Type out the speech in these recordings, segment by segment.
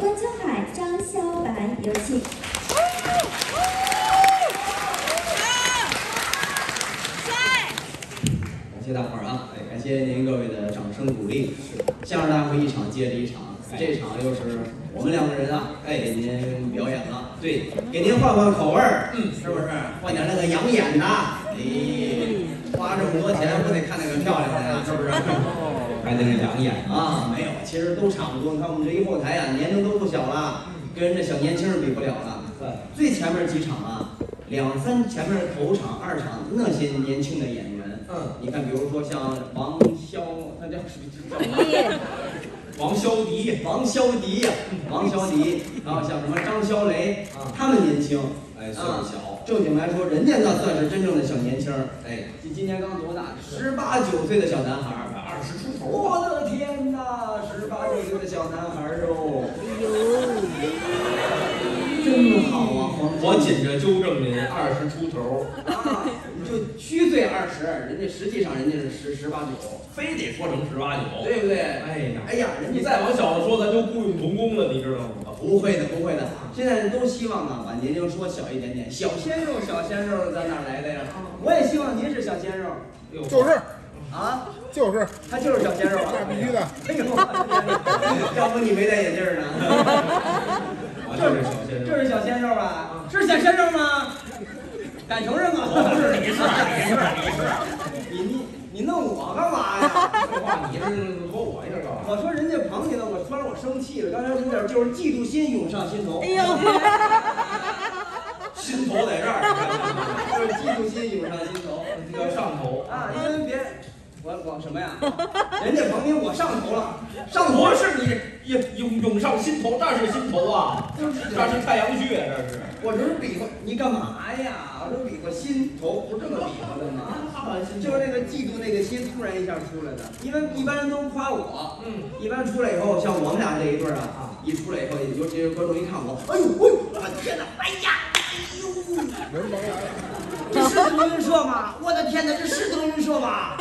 关秋海、张潇白，有请。感谢大伙儿啊！哎，感谢您各位的掌声鼓励。相声大会一场接着一场，这场又是我们两个人啊，哎，给您表演了。对，给您换换口味儿，嗯，是不是？换点那个养眼的。哎，花这么多钱，不得看那个漂亮的呀，是不是？还得是养眼啊！没有，其实都差不多。你看我们这一后台啊，年龄都不小了，跟人家小年轻人比不了了。最前面几场啊，两三前面头场、二场那些年轻的演员，嗯，你看，比如说像王潇，他叫什么？王潇迪，王潇迪呀，王潇迪，然后像什么张潇雷，他们年轻，哎，岁数小。正经来说，人家那算是真正的小年轻儿，哎，今今年刚多大？十八九岁的小男孩十出头。我的天哪，十八九岁的小男孩儿哦，真好啊！黄我紧着纠正您，二十出头，啊，你就虚岁二十，人家实际上人家是十十八九，非得说成十八九，对不对？哎呀，哎呀，人家你再往小了说，咱就雇佣童工了，你知道吗？不会的，不会的。现在都希望啊，把年龄说小一点点。小鲜肉，小鲜肉，在哪来的呀？我也希望您是小鲜肉就是啊，就是，他就是小鲜肉啊。那 必须的。哎呦，要不你没戴眼镜呢？啊，这是小鲜肉。这是小鲜肉啊，是小鲜肉吗？敢承认吗？不是你是你是你是，你你你弄我干嘛呀？这话你是说我一下干嘛？我说人家捧你了，我突然我生气了，刚才有点就是嫉妒心涌上心头。哎呦，心头在这儿，就是嫉妒心涌上心头你看要上头啊！因为别我我什么呀？人家捧你，我上头了，上头是你涌涌涌上心头，这是心头啊，这是太阳穴，这是。我这是比划，你干嘛呀？我这比划心头，不是这么比划的吗？就是那个嫉妒那个心突然一下出来的，因为一般人都夸我，嗯，一般出来以后，像我们俩这一对儿啊，一出来以后，尤其是观众一看我，哎呦，哎呦，我的天哪，哎呀，哎呦，人甭来，这是德云社吗？我的天哪，这是德云社吗？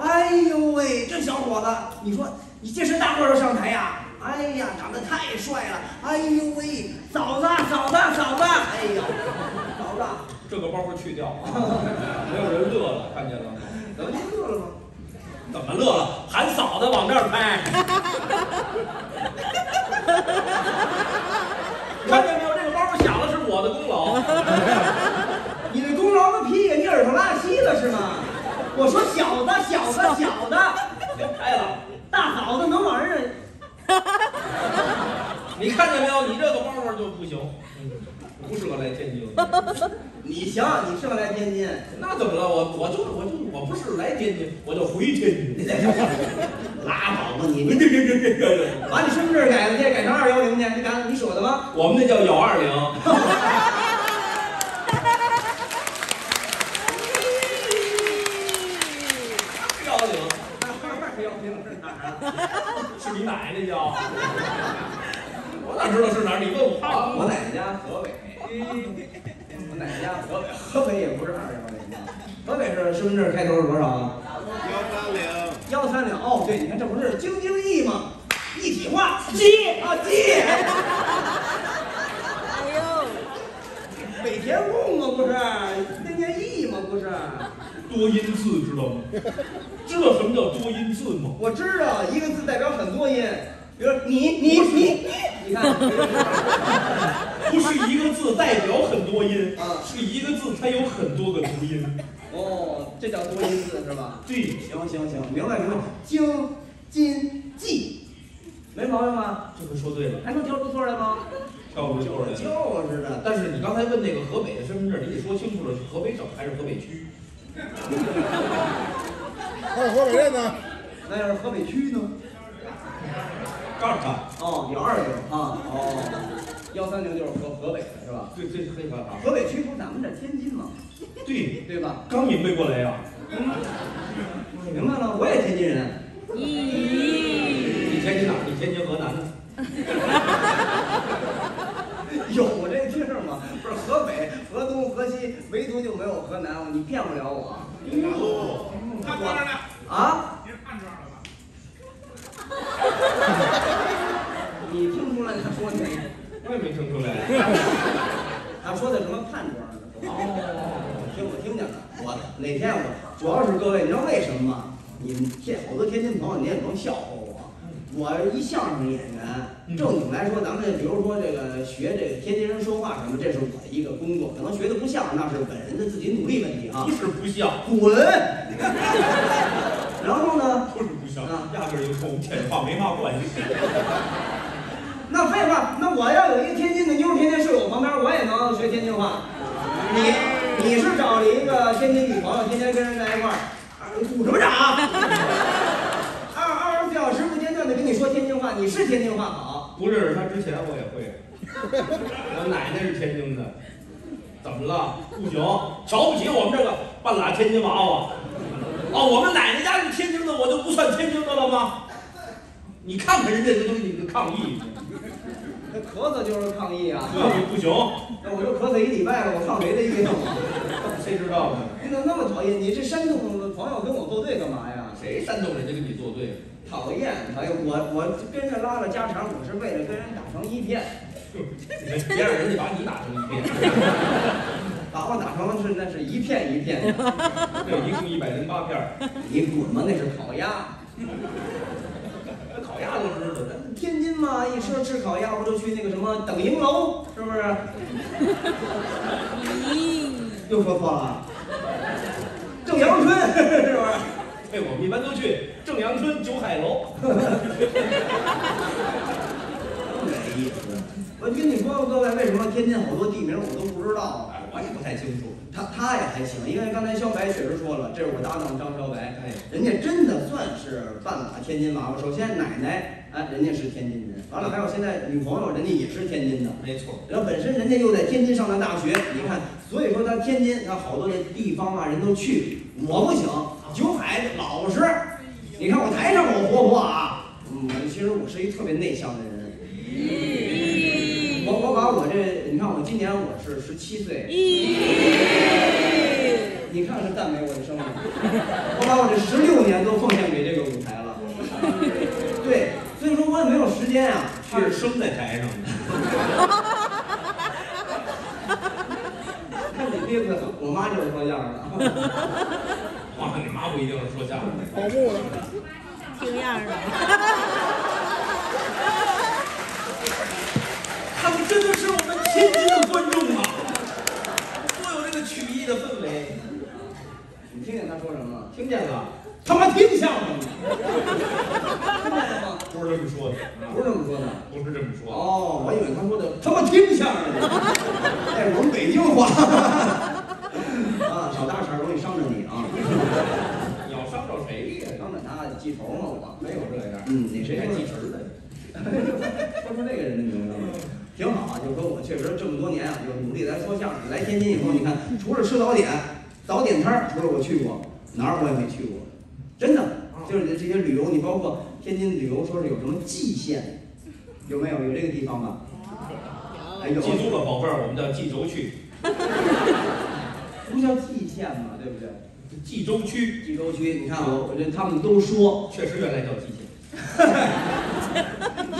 哎呦喂，这小伙子，你说你这是大个儿都上台呀？哎呀，长得太帅了！哎呦喂，嫂子，嫂子，嫂子！哎呀，嫂子，这个包袱去掉啊，没有人乐了，看见了吗？怎么您乐了吗？怎么乐了？喊嫂子往这儿拍，看见没有？这个包袱响了是我的功劳。你耳朵拉稀了是吗？我说小子，小子，小子，别拍了，大嫂子能往人家你看见没有？你这个包袱就不行，嗯不适合来天津。你行，你适合来天津。那怎么了？我我就我就我不是来天津，我就回天津。拉倒吧你！你这这这这这，把你身份证改了去，改成二幺零去，你敢你舍得吗？我们那叫幺二零。幺零二幺零是哪儿啊？是你奶奶家？我哪知道是哪儿？你问我。我奶奶家河北。我奶奶家河北，河北也不是二幺零啊。河北是身份证开头是多少啊？幺三零，幺三零。哦，对，你看这不是京津冀吗？一体化，鸡啊冀。哎呦，北田共吗？不是，那念冀吗？不是。多音字知道吗？知道什么叫多音字吗？我知道，一个字代表很多音，比如你你你你，你 看，不是一个字代表很多音啊是一个字它有很多个读音。哦，这叫多音字是吧？对，行行行，明白明白。京津冀，没毛病吧？这回说对了，还能挑出错来吗？跳不出来。就是的，但是你刚才问那个河北的身份证，你得说清楚了，是河北省还是河北区？还有河北人呢，那要是河北区呢？告诉他，哦，幺二零啊，哦，幺三零就是河河北的是吧？对这是黑河啊。河北区不是咱们这天津吗？对，对吧？刚明白过来呀。明白了，我也天津人。咦你天津哪？你天津河南的。有？不是河北、河东、河西，唯独就没有河南，你骗不了我。看多少呢？啊？您看出来了吧？你听出来他说的，我也没听出来。他说的什么盼庄的？哦，我 听我听见了。我哪天我主要是各位，你知道为什么吗？你们天好多天津朋友，你也甭笑话我。我一相声演员，正经来说，咱们比如说这个学这个天津人说话什么，这是我的一个工作。可能学的不像，那是本人的自己努力问题啊不。是不像，滚！然后呢？不是不像啊，压根儿就跟我们天津话没嘛关系。那废话，那我要有一个天津的妞儿天天睡我旁边，我也能学天津话。你你是找了一个天津女朋友，天天跟人在一块儿，啊鼓什么掌？二二十四小时不间断的跟你说天津话，你是天津话好。不认识他之前我也会，我奶奶是天津的，怎么了？不行，瞧不起我们这个半拉天津娃娃。哦，我们奶奶家是天津的，我就不算天津的了吗？你看看人家这东西你个抗议，那咳嗽就是抗议啊！这不行，那我就咳嗽一礼拜了，我抗谁的议啊？谁知道呢？你怎么那么讨厌？你这山东的朋友跟我作对干嘛呀？谁山东人家跟你作对？讨厌，讨厌！我我跟着拉了家常，我是为了跟人打成一片。别让人家把你打成一片，把我打成是那是一片一片的。对一共一百零八片儿，你滚吧，那是烤鸭。烤鸭都知道的。天津嘛，一说吃烤鸭，不就去那个什么等营楼，是不是？又说错了。正阳春是不是？哎，我们一般都去正阳春九海楼。没意思。我跟你说，各位，为什么天津好多地名我都不知道？哎，我也不太清楚。他他也还行，因为刚才肖白确实说了，这是我搭档张肖白，哎，人家真的算是半拉天津娃娃。首先奶奶，哎，人家是天津人，完了还有现在女朋友，人家也是天津的。没错。然后本身人家又在天津上的大学，你看，所以说他天津他好多的地方啊，人都去。我不行，九海老实。你看我台上我活泼啊，嗯，其实我是一特别内向的人。我我把我这，你看我今年我是十七岁。你看是赞美我的生命。我把我这十六年都奉献给这个舞台了。对，所以说我也没有时间啊。他是生在台上的。看你爹可我妈就是这样的。哇，你妈不一定是说相声的。跑步了。听样儿的。他们真的是我们天津的观众啊！多有这个曲艺的氛围。你听见他说什么了？听见了？他妈听相声的，听见了吗？不是这么说的，不是这么说的。不是这么说。哦，我以为他说的他妈听相声的，哎，我们北京话。啊，小大声，你要伤着谁呀？伤着他记仇嘛我。没有这样。嗯，那谁还记仇？仇的？说出这个人的名字了，挺好啊。就是说我确实这么多年啊，就是努力来说相声。来天津以后，你看，除了吃早点，早点摊儿，除了我去过，哪儿我也没去过，真的。就是这些旅游，你包括天津旅游，说是有什么蓟县，有没有？有这个地方吗？哎有。记住了，宝贝儿，我们叫蓟州区，不叫蓟县吗？对不对？冀州区冀州区，你看我，我这他们都说，确实原来叫蓟县。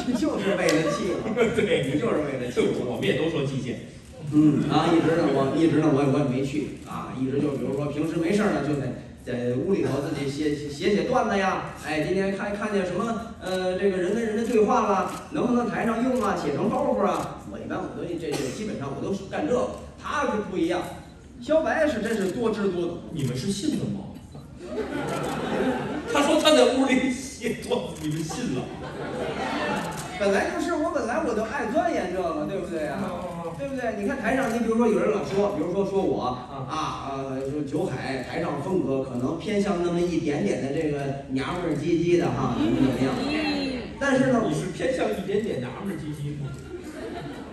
你 就是为了气我，对，你就是为了气我。我们也都说蓟县。嗯啊，一直呢，我一直呢，我也我也没去啊，一直就比如说平时没事儿呢，就在在屋里头自己写写写写段子呀，哎，今天看看见什么呃这个人跟人的对话啦，能不能台上用啊，写成包袱啊？我一般我都这这基本上我都是干这个，他是不一样，肖白是真是多知多懂。你们是信的吗？他说他在屋里写段子，你们信了？本来就是我本来我就爱钻研这个，对不对呀、对不对？你看台上，你比如说有人老说，比如说说我啊呃，说九海台上风格可能偏向那么一点点的这个娘们儿唧唧的哈，怎么怎么样？但是呢，你是偏向一点点娘们儿唧唧吗？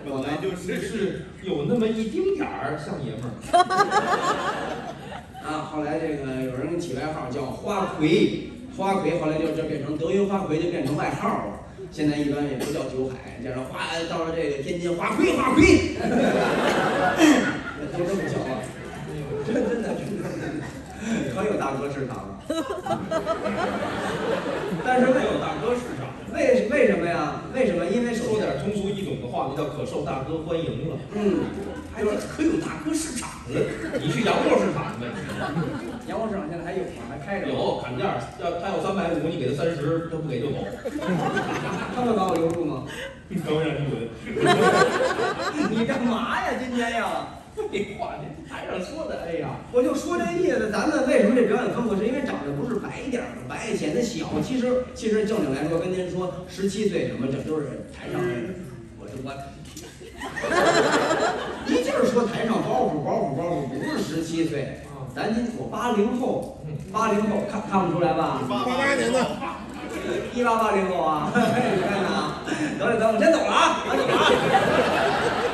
我呢就是是有那么一丁点儿像爷们儿。啊，后来这个有人起外号叫花魁，花魁后来就这变成德云花魁，就变成外号了。现在一般也不叫九海，叫上花，到了这个天津花魁，花魁，就这么叫 了。真真的真的，可有大哥市场了。但是没有大哥市场，为为什么呀？为什么？因为，说点通俗易懂的话，那叫可受大哥欢迎了，嗯，还有可有大哥市场了。你去洋货市场呗，洋货市场现在还有吗？还开着吗？有砍价，要他要三百五，你给他三十，他不给就走。他会把我留住吗？刚让你滚。你干嘛呀？今天呀？废话，您台上说的，哎呀，我就说这意思，咱们为什么这表演丰富，是因为长得不是白点儿的白，显得小。其实其实正经来说，跟您说，十七岁什么，这都是台上人。我就我，一劲儿说台上包袱包袱包袱，不是十七岁。咱今我八零后，八零后看看不出来吧？八八年的，一八八零后啊，你看看啊，等等等，我先走了啊，我走了啊。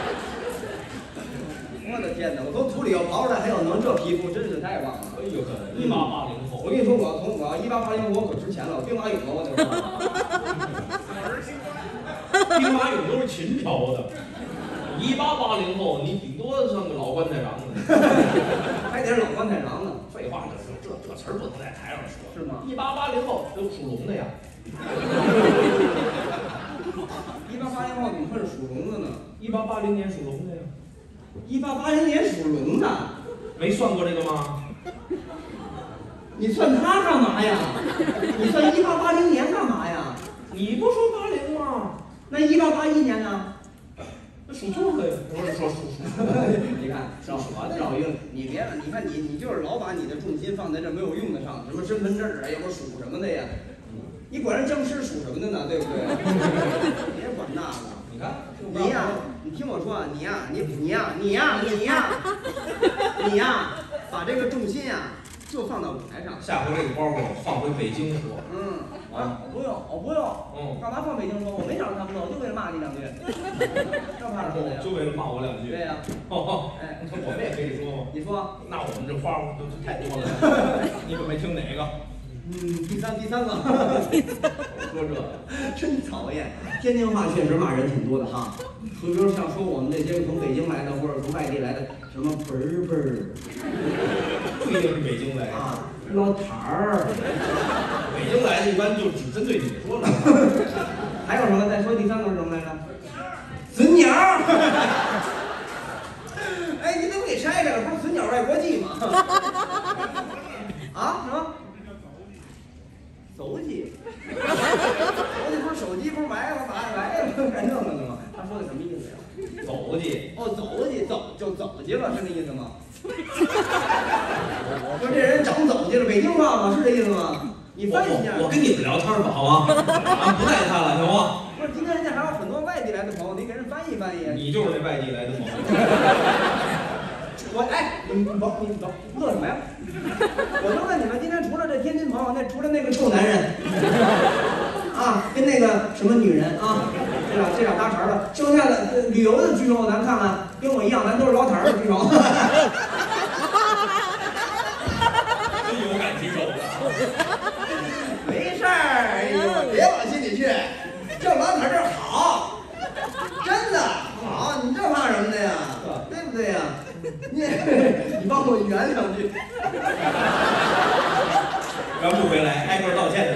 我的天哪！我从土里要刨出来，还有能这皮肤，真是太棒了。哎呦呵，一八八零后，我跟你说，我要从我要一八八零后，我可值钱了，兵马俑了，我得说。兵马俑都是秦朝的，一八八零后，你顶多算个老棺材瓤子。还得是老棺材瓤子，废话，这这这词儿不能在台上说。是吗？一八八零后都属龙的呀，一八八零后怎么会是属龙的呢？一八八零年属龙的呀，一八八零年属龙的，没算过这个吗？你算他干嘛呀？你算一八八零年干嘛呀？你不说八零吗？那一八八一年呢？那属兔的呀，不是说属鼠。你看绕绕晕，你别了，你看你你就是老把你的重心放在这没有用的上，什么身份证啊，要不属什么的呀？你管人僵尸属什么的呢？对不对？别管那个。你看，你呀，你听我说啊，你呀，你你呀，你呀，你呀，你呀，把这个重心呀，就放到舞台上。下回这个包袱放回北京说。嗯，啊，不用，我不用。嗯干嘛放北京说？我没找他们弄，我就为了骂你两句。这怕什么呀？就为了骂我两句。对呀、哦，哎，那我们也可以说吗？你说，那我们这花儿都都太多了。你准备听哪个？嗯，第三第三个，说这真讨厌。天津话确实骂人挺多的哈，就比如像说我们那些从北京来的或者从外地来的，什么本儿本儿不一定是北京来的，啊，老坛儿，北京来的一般就只针对你说了。还有什么？再说第三个是什么来着？损鸟儿。哎，你怎么给拆开了？不是损鸟爱国记吗？啊？什么？走起，走起不是手机不是埋了埋埋了干这个的吗？他说的什么意思呀？走去，哦，走起走就走去了，是那意思吗？我说这人整走去了，北京话吗？是这意思吗？你翻译一下。我我跟你们聊天吧，好吗？啊，不带他了，行吗？不是，今天人家还有很多外地来的朋友，你给人翻译翻译。你就是那外地来的朋友。我哎，你你你乐什么呀？我就问你们，今天除了这天津朋友，那除了那个臭男人啊，跟那个什么女人啊，这俩这俩搭茬的，剩下的旅游的举手，咱看看，跟我一样，咱都是老坛的举手。真有感举手。没事儿，哎呦，别往心里去，这老坛儿这儿好，真的好，你这怕什么的呀？对不对呀？你你帮我圆两句。圆不回来，挨个道歉去。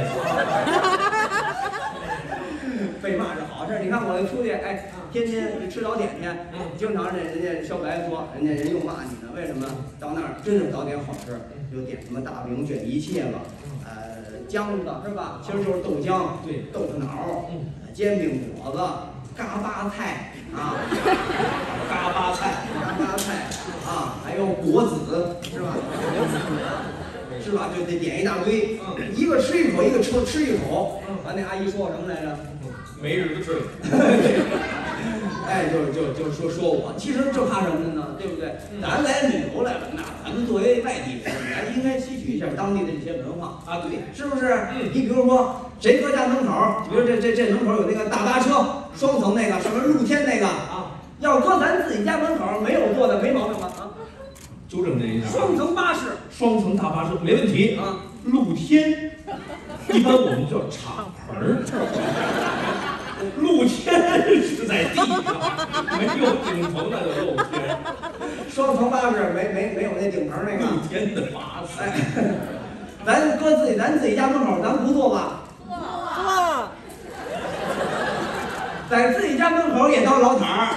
被骂是好事儿。你看我出去，哎，天天吃早点去，经常人人家小白说，人家人又骂你呢，为什么？到那儿真是早点好吃，就点什么大饼卷一切吧，呃，浆子是吧？其实就是豆浆，对豆腐脑，煎饼果子，嘎巴菜啊，嘎巴菜，嘎巴菜啊，还有果子是吧？是吧？就得点一大堆，一个吃一口，一个吃吃一口。完那阿姨说我什么来着？没日子吃。哎，就就就说说我，其实这怕什么呢？对不对？咱来旅游来了，那咱们作为外地人，咱应该吸取一下当地的这些文化啊对是不是？你比如说，谁搁家门口，比如这这这门口有那个大巴车，双层那个，什么露天那个啊，要搁咱自己家门口没有坐的，没毛病吧？啊，纠正这一下，双层巴士双层大巴车没问题。啊，露天，一般我们叫敞篷儿。露天是在地上，没有顶棚那就露天。双层巴士没没没有那顶棚那个。露天的巴士，哎，咱搁自己咱自己家门口，咱不坐吧？坐，在自己家门口也当老摊儿，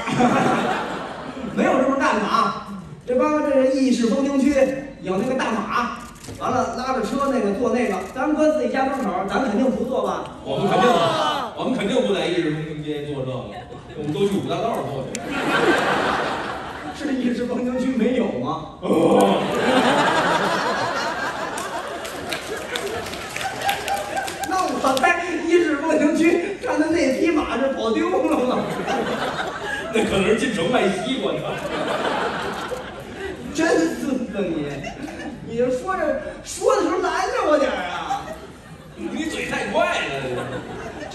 没有这么干的啊！这帮这个意式风情区有那个大马，完了拉着车那个坐那个，咱们搁自己家门口，咱肯定不坐吧？我们肯定，我们肯定不在意式风情街做这个，我们都去五大道做去。是意式风情区没有吗？那我在意式风情区看到那匹马是跑丢了吗？那可能是进城卖西瓜的。真孙子你！你就说这说的时候拦着我点儿啊！你嘴太快了，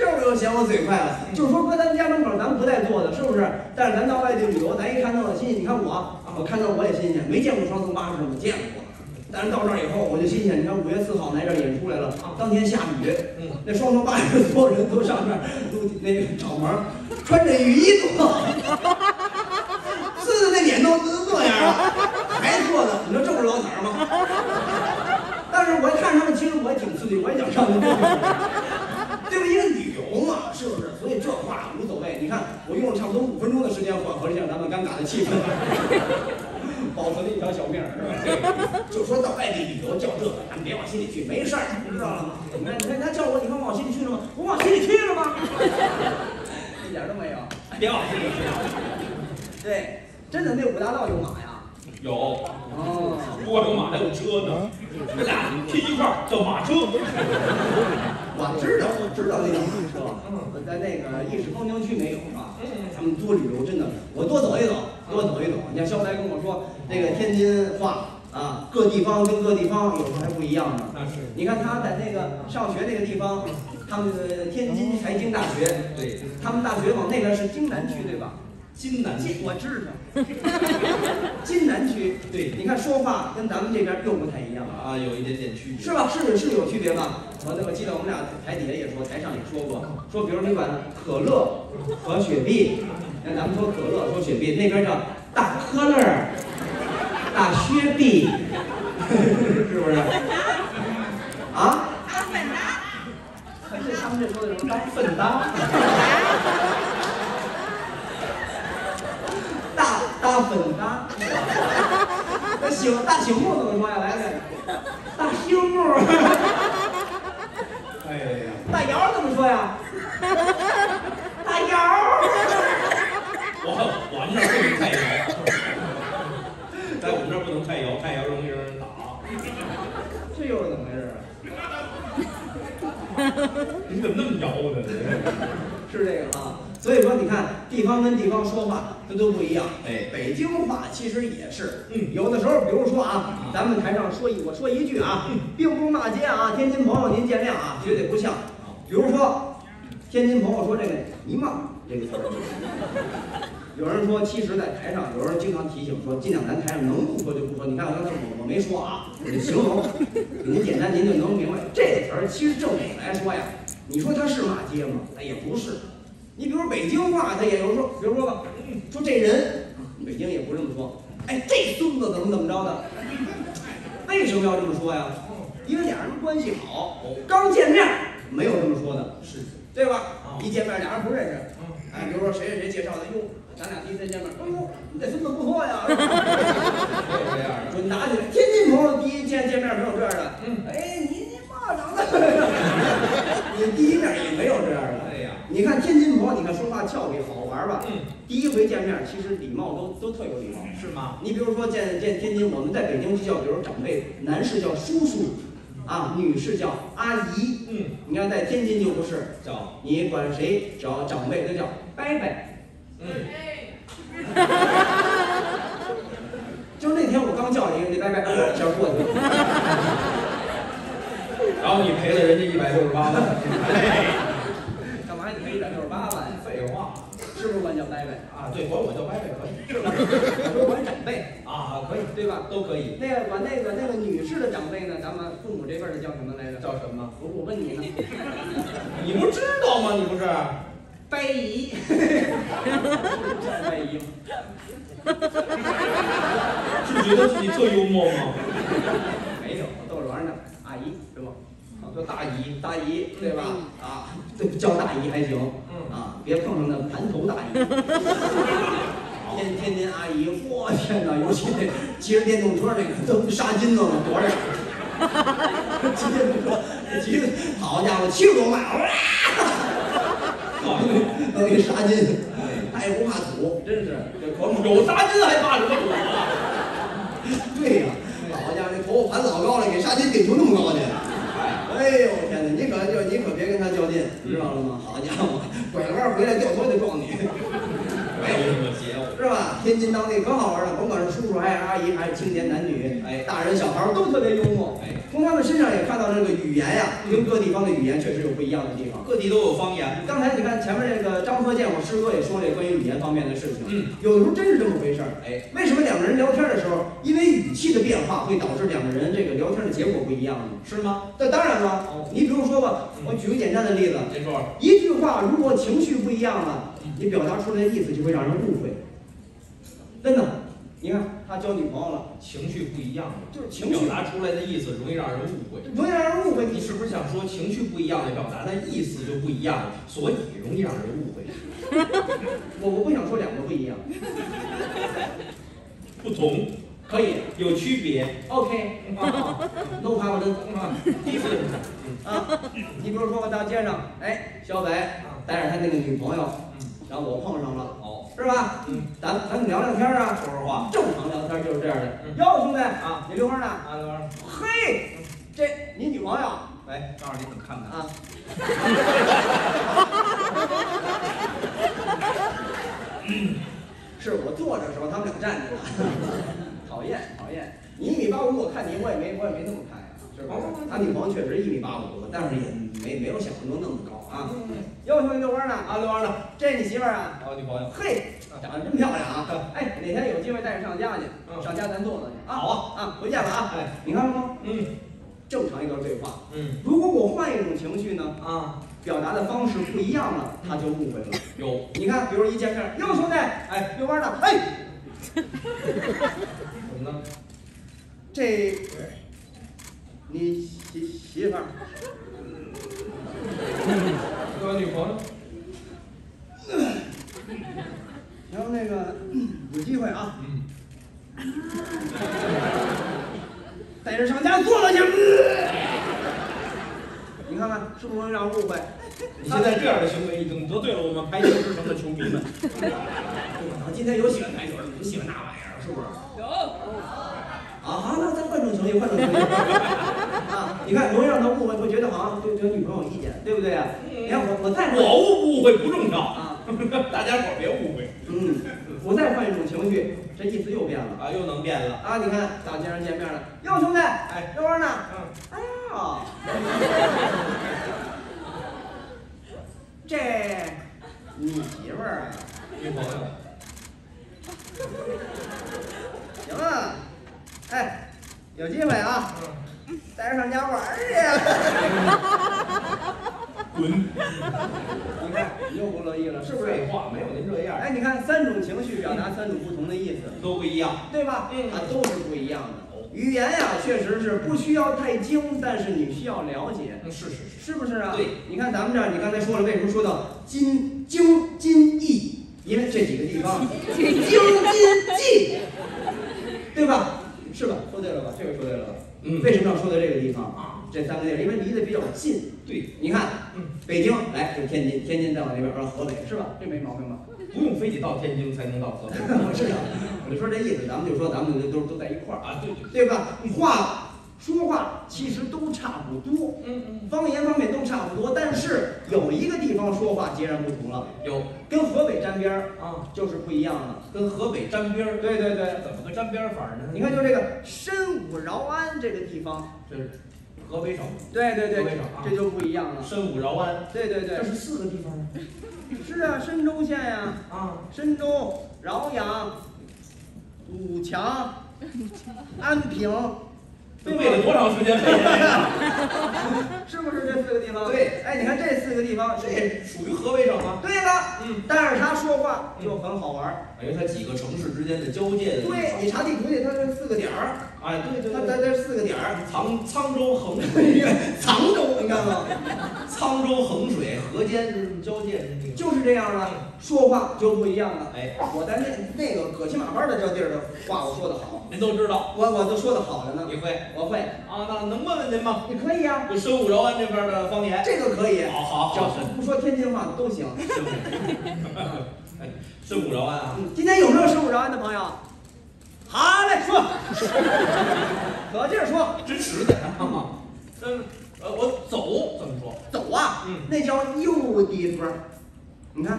就是又嫌我嘴快了，就是说搁咱家门口咱不带坐的，是不是？但是咱到外地旅游，咱一看到了新鲜。你看我，我看到我也新鲜，没见过双层巴士，我见过。但是到这儿以后我就新鲜。你看五月四号来这儿演出来了，当天下雨，那双层巴士所有人都上这儿都那个找门儿，穿着雨衣坐，呲的那脸都都这样了，还坐呢？你说这不是老惨儿吗？但是我一看他们，其实我也挺刺激，我也想上去坐旅游嘛，是不是？所以这话无所谓。你看，我用了差不多五分钟的时间缓和一下咱们尴尬的气氛，保存了一条小命儿，是吧？就说到外地旅游叫这个，咱别往心里去，没事儿，你知道了吗？你看，你看他叫我，你看我往心里去了吗？我往心里去了吗？一点都没有。别往心里去。对，真的那五大道有马呀？有，哦，不光有马，还有车呢。这俩拼一块儿叫马车。我知道，我知道那辆马车，我在那个意式风情区没有是吧？咱们多旅游，真的，我多走一走，多走一走。你看肖白跟我说，那个天津话啊，各地方跟各地方有时候还不一样呢。那是。你看他在那个上学那个地方，他们的天津财经大学，对，他们大学往那边是京南区对吧？津南区我知道，津南区。对你看说话跟咱们这边又不太一样了。啊，有一点点区别。是吧？是是有区别吧？我我记得我们俩台底下也说，台上也说过，说比如你管可乐和雪碧，那咱们说可乐说雪碧，那边叫大可乐儿、大雪碧，是不是？啊？大粉搭。这他们这说的什么？大粪搭。大大粉大。那醒大醒目怎么说呀？来来。大醒目，哎呀，大姚怎么说呀？大姚，我我们那儿不能太摇，在我们这儿不能太摇，太摇容易让人打。这又是怎么回事啊？你怎么那么摇呢？是这个啊，所以说你看地方跟地方说话它都不一样。哎北京话其实也是，嗯有的时候比如说啊，咱们台上说一我说一句啊，并不是骂街啊，天津朋友您见谅啊，绝对不像。比如说，天津朋友说这个“你骂”这个词儿，有人说其实在台上，有人经常提醒说，尽量咱台上能不说就不说。你看我刚才我我没说啊，我就形容，您简单您就能明白这个词儿。其实正经来说呀，你说它是骂街吗？哎也不是。你比如北京话，它也有时候，比如说吧，说这人，北京也不这么说。哎，这孙子怎么怎么着的？为什么要这么说呀？因为俩人关系好，刚见面没有这么说的，是对吧？一见面俩人不认识，哎，比如说谁谁谁介绍的，哟，咱俩第一次见面，哎呦，你这孙子不错呀，是吧？这样的，说你拿起来，天津朋友第一见见面没有这样的，嗯哎，你你妈长得，你第一面也没有这样的。哎呀，你看天津朋友，你看说话俏皮好玩吧？嗯，第一回见面，其实礼貌都都特有礼貌。是吗？你比如说见见天津，我们在北京就叫，比如长辈，男士叫叔叔，啊，女士叫阿姨。嗯，你看在天津就不是，叫你管谁叫长辈都叫伯伯。嗯，就是那天我刚叫你一个，那伯伯一下过去了。然后你赔了人家一百六十八万。干嘛你赔一百六十八万？废话是不是管叫伯伯？啊，对，管我叫伯伯可以。我说管长辈，啊，可以，对吧？都可以。那个管那个那个女士的长辈呢？咱们父母这辈儿的叫什么来着？叫什么？我我问你呢。你不知道吗？你不是？伯姨，算伯姨吗？是觉得自己特幽默吗？没有，我逗着玩呢。阿姨是吧？叫大姨。大姨对吧？啊，对，叫大姨还行。嗯啊，别碰上那盘头大姨。天天津阿姨，我天哪！尤其那骑着电动车那个，都杀金子了，多少？骑电动车，骑的，好家伙，七十多迈，哇！弄一杀金，他也不怕土，真是这可猛。有杀金还怕什么土啊？对呀、好家伙，这头发盘老高了，给杀金顶出那么高去。哎呦天哪！你可就你可别跟他较劲，你知道了吗？好家伙，拐个弯回来掉头就撞你。没有这么邪乎。是吧？天津当地可好玩了，甭管是叔叔还是阿姨，还是青年男女，哎，大人小孩都特别幽默。哎，从他们身上也看到这个语言呀，跟各地方的语言确实有不一样的地方。各地都有方言。刚才你看前面这个张和建，我师哥也说了关于语言方面的事情。嗯，有的时候真是这么回事儿。哎，为什么两个人聊天的时候，因为语气的变化会导致两个人这个聊天的结果不一样呢？是吗？那当然了哦，你比如说吧，我举个简单的例子，您说说。一句话如果情绪不一样了，你表达出来的意思就会让人误会。真的，你看他交女朋友了，情绪不一样，就是情绪表达出来的意思容易让人误会。容易让人误会。你是不是想说情绪不一样的表达的意思就不一样，所以容易让人误会？我我不想说两个不一样，不同可以有区别。，OK，啊，no problem 啊第一次啊。你比如说我到街上，哎，小北带着他那个女朋友，然后我碰上了，哦，是吧？嗯，咱咱们聊聊天啊，说说话正常聊天就是这样的。嗯哟，兄弟啊，你溜会儿呢？啊，等会儿，嘿，这你女朋友哎，告诉你怎么看看。啊？是我坐着的时候，他们俩站着呢。讨厌讨厌，你一米八五，我看你我也没我也没那么看呀，是不是？他女朋友确实一米八五，但是也没没有想象中那么高啊。哟，兄弟遛弯呢啊，遛弯呢，这是你媳妇儿啊？我女朋友。嘿，长得真漂亮啊！哎，哪天有机会带着上家去，上家咱坐坐去啊。好啊啊，回见了啊！哎，你看了吗？嗯正常一段对话，嗯如果我换一种情绪呢，啊，表达的方式不一样了，他就误会了。有你看，比如一见面，哟，兄弟，哎，遛弯呢，哎，怎么呢？这你媳媳妇儿，我女朋友。然后那个 有机会啊，嗯，带着上家坐了去。你看看是不是容易让人误会？你现在这样的行为已经得罪了我们排球之城的球迷们。啊，今天有喜欢排球的，有喜欢那玩意。啊，好，那咱换种情绪，换种情绪。啊，你看容易让他误会，会觉得好像对对女朋友有意见，对不对啊？你看我我再换我误不误会不重要，啊，大家伙别误会嗯，我再换一种情绪，这意思又变了。啊，又能变了。啊，你看大街上见面了，哟兄弟，哎，遛弯呢？嗯，哎呀，这你媳妇儿啊？女朋友。行啊，哎，有机会啊，带着上家玩儿去。滚！你看，你又不乐意了，是不是？废话，没有您这样，哎，你看三种情绪表达三种不同的意思，都不一样。对吧？嗯它都是不一样的。语言呀，确实是不需要太精，但是你需要了解，嗯，是是是。是不是啊？对，你看咱们这儿，你刚才说了，为什么说到京京津冀？因为这几个地方，京津冀，对吧？说对了吧？这个说对了吧？嗯为什么要说到这个地方啊？这三个地儿，因为离得比较近。对，你看，嗯，北京来就是天津，天津再往那边儿河北，是吧？这没毛病吧？不用非得到天津才能到河北。是啊，我就说这意思，咱们就说咱们都都在一块儿，啊，对对。对吧？话说话其实都差不多，嗯嗯。方言方面都差不多，但是有一个地方说话截然不同了，有跟河北沾边儿啊，就是不一样了。跟河北沾边儿。对对对，怎么个沾边儿法呢？你看就这个深武饶安这个地方，这是河北省对对对河北省啊，这就不一样了。深武饶安，对对对这，是四个地方吗？是啊，深州县呀、啊，深州、饶阳、武强、安平，这费了多长时间背这个？是不是这四个地方？对，哎，你看这四个地方，这属于河北省吗？对了，嗯，但是他说话就很好玩儿。因为他几个城市之间的交界的。对你查地图去，他这四个点儿，哎，对对对，他在这四个点儿，沧沧州衡水，沧沧州衡水河间是交界。就是这样的，说话就不一样了。哎，我在那那个葛旗马班的这地儿的话，我说的好，您都知道，我我都说的好着呢。你会我会，啊？那能问问您吗？你可以啊、就深武饶安这边的方言。这个可以，好好只要好，不说天津话都行。深哎，深武饶安啊。嗯，今天有没有深武饶安的朋友？好嘞，说，可劲儿说，真实的啊！嗯，呃，我走怎么说？走啊，嗯那叫右地庄。你看，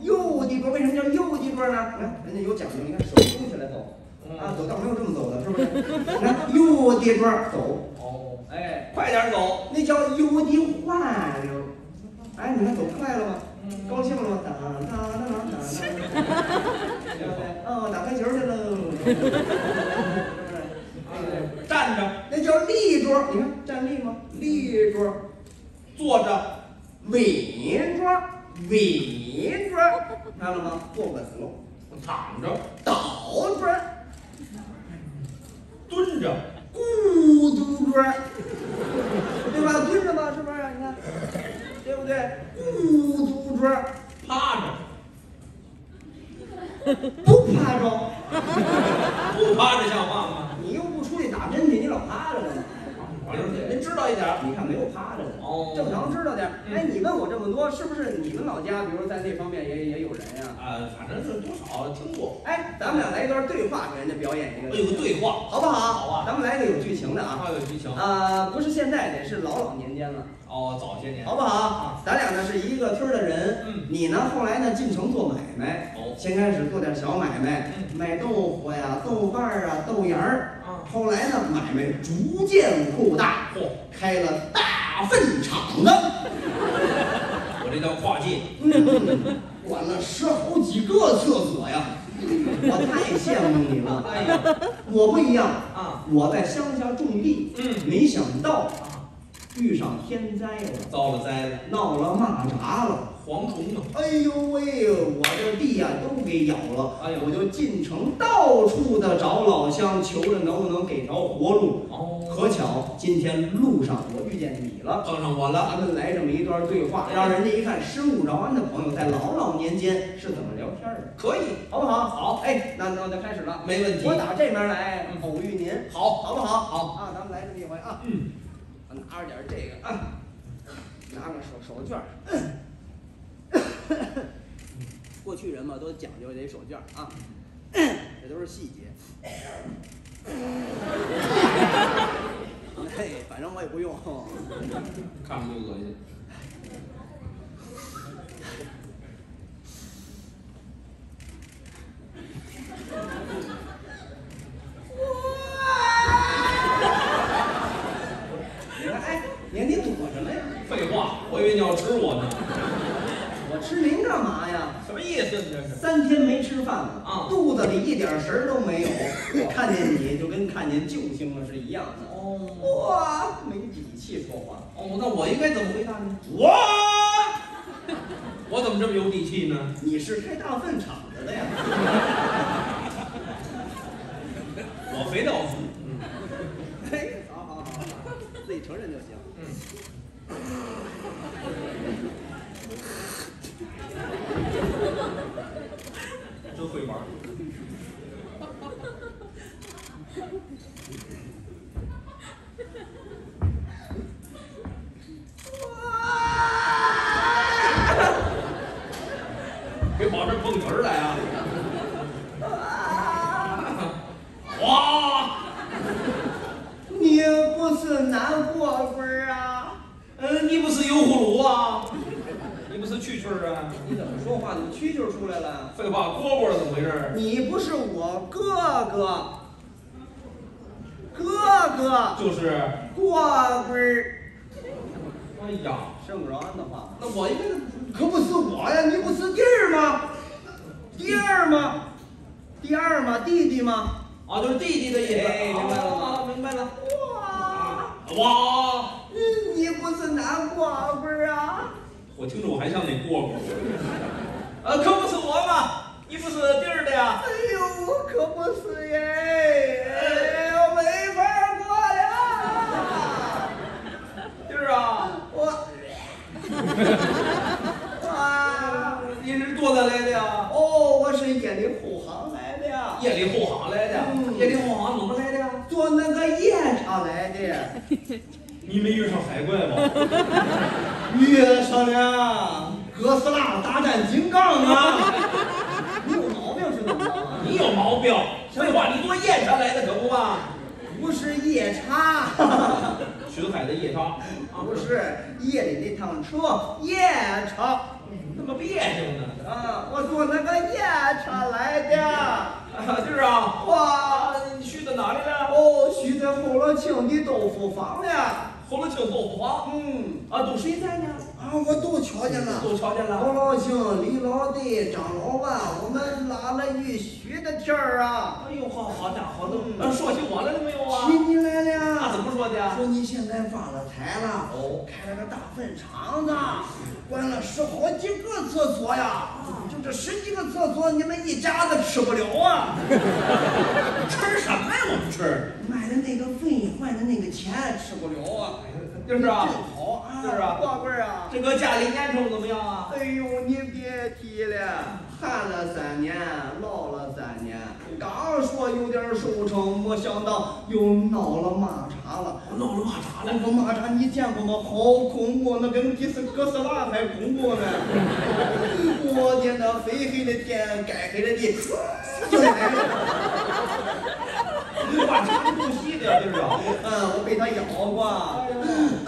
右地庄为什么叫右地庄呢？你看人家有讲究，你看手弓起来走。啊，走道没有这么走的，是不是？你看右地庄走，哦，哎，快点走。那叫右地换溜。哎，你看走快了吗？高兴了吗？当当当当当当，对不对？哦，打台球去喽，是不是？哎站着，那叫立桌，你看站立吗？立桌，坐着，稳桌，稳桌，看到了吗？坐稳了。躺着，倒桌，蹲着，孤独桌，对吧？蹲着吧，是不是？你看，对不对？孤独桌，趴着，不趴着，不趴着像话吗？你又不出去打针去，你老趴着干嘛您知道一点儿。你看没有趴着的，哦正常知道点儿。嗯哎，你问我这么多，是不是你们老家，比如在那方面也也有人呀？啊，反正是多少听过。哎，咱们俩来一段对话，给人家表演一个，有个对话，好不好？好啊咱们来个有剧情的啊。还有剧情。啊，不是现在，得是老老年间了，哦，早些年。好不好？咱俩呢是一个村儿的人，嗯你呢后来呢进城做买卖，哦先开始做点小买卖，嗯卖豆腐呀、豆瓣儿啊、豆芽儿，啊，后来呢买卖逐渐扩大，嚯，开了大粪场子。我这叫跨界。嗯，管了十好几个厕所呀，我太羡慕你了。哎呀，我不一样，啊，我在乡下种地，嗯，没想到啊，遇上天灾了，遭了灾了，闹了蚂蚱了。蝗虫啊，哎呦喂，我这地呀、都给咬了。哎呦我就进城到处的找老乡，求着能不能给条活路。哦，可巧今天路上我遇见你了。碰上我了。咱们来这么一段对话，让人家一看身无饶安的朋友在老老年间是怎么聊天的，可以，好不好？好，哎，那那我就开始了。没问题我。打这边来偶遇您，好，好不好？好啊，咱们来这么一回啊。嗯，我拿着点这个啊，拿个手手绢儿。过去人嘛都讲究这手劲儿啊，这都是细节。嘿，反正我也不用。看着就恶心。你看，哎，你看你躲什么呀？废话，我以为你要吃我呢。我吃您干嘛呀？什么意思？你这是？三天没吃饭了，啊肚子里一点食儿都没有。我看见你就跟看见救星了是一样的。哦哇，没底气说话。哦，那我应该怎么回答呢？我，我怎么这么有底气呢？你是开大粪场子的呀？我肥料夫。嗯嘿，好好好好，自己承认就行。嗯。真会玩儿。别跑这儿碰瓷儿来啊！哇！你不是男货棍儿啊？嗯，你不是油葫芦啊？你不是蛐蛐儿啊？你怎蛐蛐出来了？废话，蝈蝈怎么回事？你不是我哥哥，哥哥，就是，蝈蝈儿。哎呀，圣不饶安的话，那我应该可不是我呀，你不是弟儿吗？弟儿吗？第二吗？弟弟吗？啊，就是弟弟的意思。哎明白了吗啊明白了。哇，哇，你不是男蝈蝈啊？我听着我还像那蝈蝈。呃，可不是我嘛，你不是第二的呀？哎呦，我可不是耶！哎呦，没法过了。地儿啊，我啊，你是多哪来的呀？哦，我是夜里护航来的呀，夜里后行来的，嗯夜里后行怎么来的呀？坐那个夜叉来的，你没遇上海怪吧？遇上了哥斯拉大战金刚啊！你有毛病是怎么着啊？你有毛病！废话，你坐夜叉来的可不嘛？不是夜叉，巡海的夜叉啊，不是夜里那趟车，夜叉那么别扭呢？啊！我坐那个夜叉来的。啊，地儿啊，哇，你去到哪里了？哦，去在后乐庆的豆腐坊了。后乐庆豆腐坊嗯，啊，都谁在呢？啊，我都瞧见了。都瞧见了。王。老庆、李老弟、张老万，我们拉了一宿的天儿啊。哎呦，好好家伙，都嗯呃说起我来了没有啊？提你来那怎。么说的呀？说你现在发了财了，哦，开了个大粪场子，关了十好几个厕所呀。就这十几个厕所，你们一家子吃不了啊。吃什么呀？我们吃。卖的那个粪换的那个钱吃不了啊。就是啊好啊，就是啊宝贝儿啊。这个家里年成怎么样啊？哎呦，你别提了，旱了三年，涝了三年，刚说有点收成，没想到又闹了蚂蚱了。闹了蚂蚱那了。个蚂蚱你见过吗？好恐怖，那跟迪斯哥斯拉还恐怖呢！我的那黑黑的天，盖黑的地，就来 了。蚂蚱不稀的，地儿啊。嗯，我被它咬过，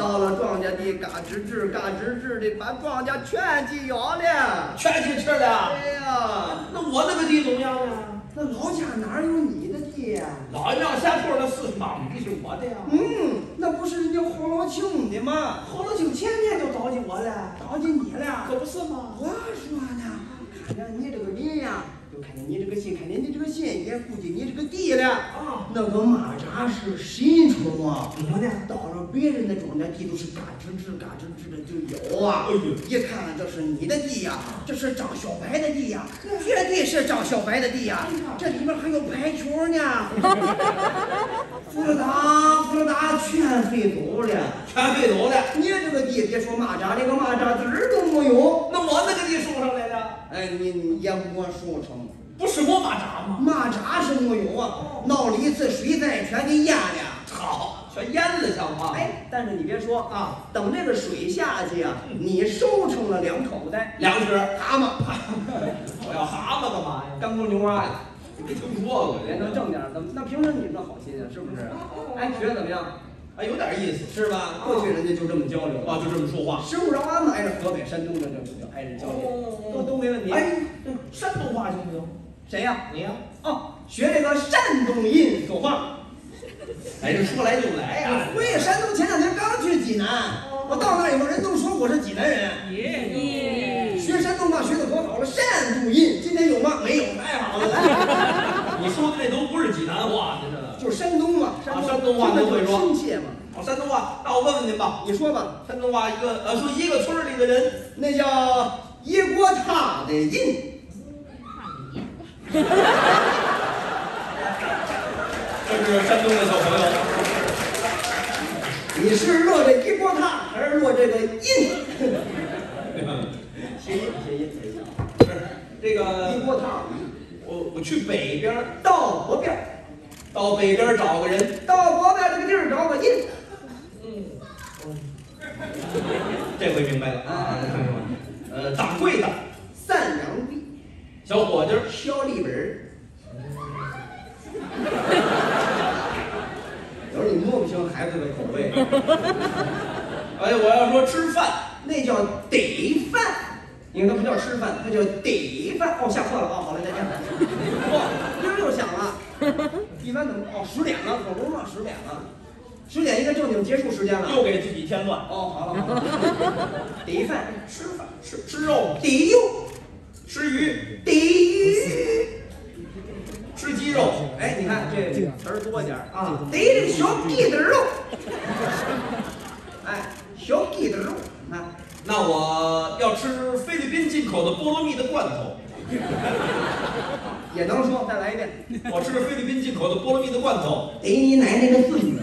到了庄稼地，嘎吱吱，嘎吱吱的，把庄稼全给咬了。全去吃了。哎呀，那我那个地怎么样呢？那老家哪有你的地呀、老娘下坡那四十八亩地是我的呀。嗯，那不是人家黄老庆的吗？侯老庆前年就倒进我了，倒进你了。可不是吗？我说呢，看着你这个人呀，就看见你这个心，看见你这个心，也顾及你这个地了。啊，那个蚂蚱是神虫啊！怎么呢？到了别人的庄稼地都是嘎吱吱、嘎吱吱的就有啊。哎呦一看这是你的地呀，这是张小白的地呀，绝对是张小白的地呀。这里面还有排球呢。福达，福达全飞走了。全飞走了。你这个地别说蚂蚱，连个蚂蚱籽儿都没有。那我那个地收上来了，哎，你你也没收成。不是我蚂蚱吗？蚂蚱是没有啊，闹了一次水灾，全给淹了。好，全淹了像话吗？哎，但是你别说啊，等这个水下去啊，你收成了两口袋两只。蛤蟆，我要蛤蟆干嘛呀？干锅牛啊，没听说过也能挣点儿。怎么？那平时你这好心啊是不是？哎，学的怎么样？啊，有点意思。是吧？过去人家就这么交流啊，就这么说话。十五饶安嘛，挨着河北、山东的这就挨着交流，都都没问题。哎，山东话行不行？谁呀？你呀？哦，学这个山东音说话。哎，这说来就来呀。我也山东前两天刚去济南，我到那以后人都说我是济南人。耶！学山东话学的可好了，山东音今天有吗？没有，太好了，来，你说的那都不是济南话，你知道吗？就是山东嘛，啊山东话都会说亲切嘛。哦，山东话，那我问问您吧，你说吧，山东话一个呃，说一个村里的人，那叫一锅汤的音，这是山东的小朋友。你是落这一锅汤，还是落这个音？谐音，谐音，谐音。是这一，锅汤，我我去北边，到河边，到北边找个人，到河边这个地儿找个音。这回明白了啊。呃，掌柜的，三两币，小伙计儿，小立本儿。有时候你摸不清孩子的口味，哎，我要说吃饭，那叫得饭。你看它不叫吃饭，它叫得饭。哦，下课了啊、好嘞，再见。哇，铃儿又响了。一般怎么？哦，十点了，可不是嘛，十点了。十点应该正经结束时间了。又给自己添乱。哦，好了好了。得饭，吃饭，吃吃肉，得肉，吃鱼，得鱼。吃鸡肉哎你看这词儿多点儿啊得这小鸡的肉。哎小鸡的肉那那我要吃菲律宾进口的菠萝蜜的罐头。也能说再来一遍。我吃着菲律宾进口的菠萝蜜的罐头。得你奶奶个孙子。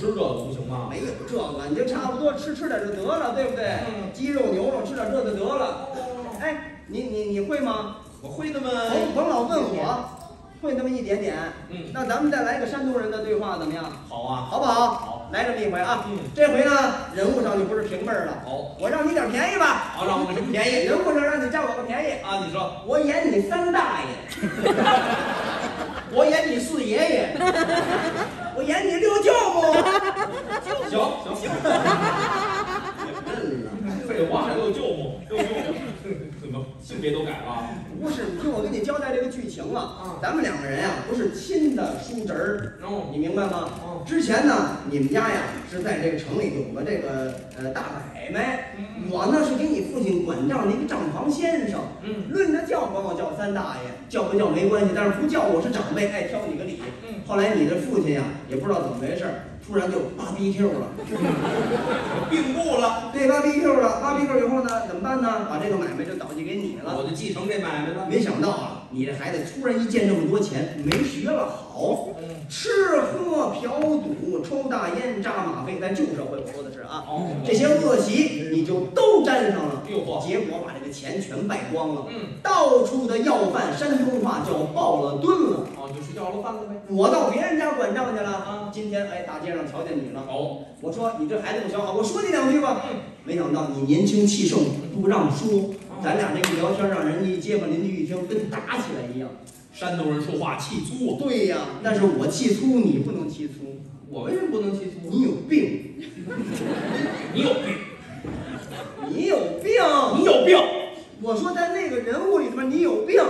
吃这个不行吗？没有这个，你就差不多吃吃点就得了，对不对？嗯鸡肉、牛肉吃点这就得了。哎，你你你会吗？我会那么甭甭老问我，会那么一点点。嗯那咱们再来个山东人的对话怎么样？好啊。好不好？好，来这么一回啊。嗯这回呢，人物上就不是平辈儿了。好，我让你点便宜吧。好，让我个什么便宜人物上让你占我个便宜。啊？你说，我演你三大爷，我演你四爷爷。我演你六舅母。行行行。废话，还有舅母，性别都改了？不是，你听我跟你交代这个剧情啊。咱们两个人呀、不是亲的叔侄儿，哦你明白吗？哦之前呢，你们家呀是在这个城里有个这个呃大买卖，我呢是给你父亲管账的一个账房先生。嗯论着叫管我叫三大爷，叫不叫没关系，但是不叫我是长辈，爱挑你个理。嗯后来你的父亲呀也不知道怎么回事，突然就扒 BQ 了。病故了，对，挖 BQ 了，挖 BQ 以后呢，怎么办呢？把这个买卖就倒寄给你了。我就继承这买卖了。没想到啊，你这孩子突然一见这么多钱，没学了好，嗯，吃喝嫖赌、抽大烟、扎吗啡，在旧社会我说的是啊，哦，这些恶习你就都沾上了，结果把这个钱全败光了，嗯，到处的要饭，山东话叫爆了蹲了。哦，就是要了饭了呗。我到别人家管账去了啊今天哎，大街上瞧见你了，哦，我说你这孩子不学好，我说你两句吧。嗯，没想到你年轻气盛，不让说，咱俩这一聊天，让人家街坊邻居一听，跟打起来一样。山东人说话气粗啊。对呀，但是我气粗，你不能气粗，我为什么不能气粗？你有病，你有病，你有病。你有病。我说在那个人物里头，你有病。